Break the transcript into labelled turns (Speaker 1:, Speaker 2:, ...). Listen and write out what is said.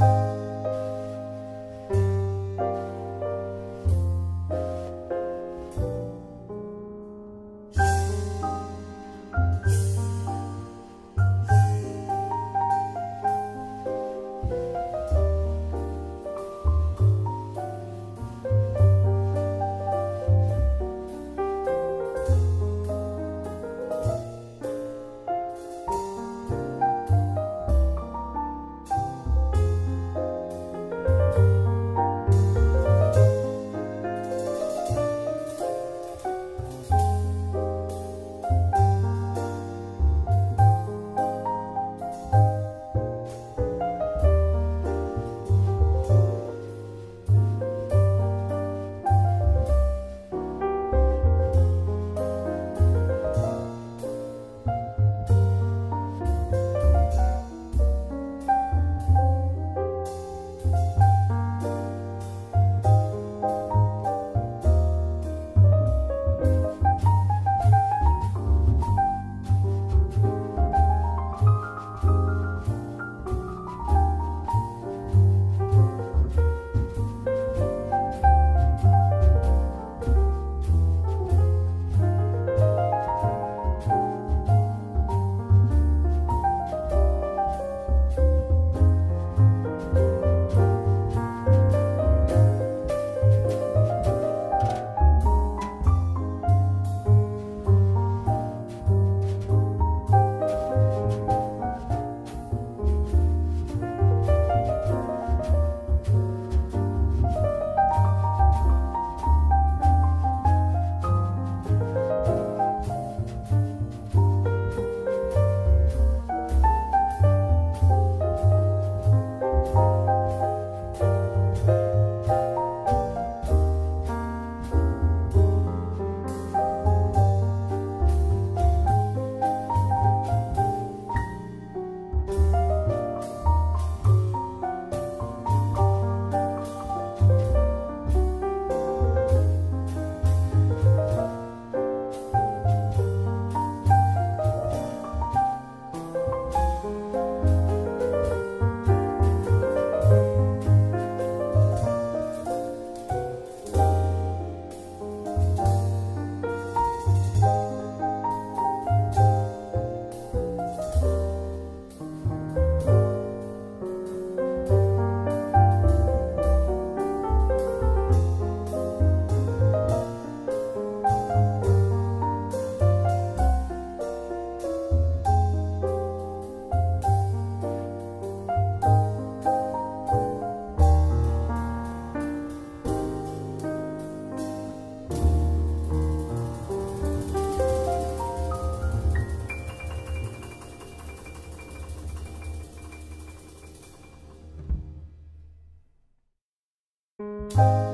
Speaker 1: 嗯。you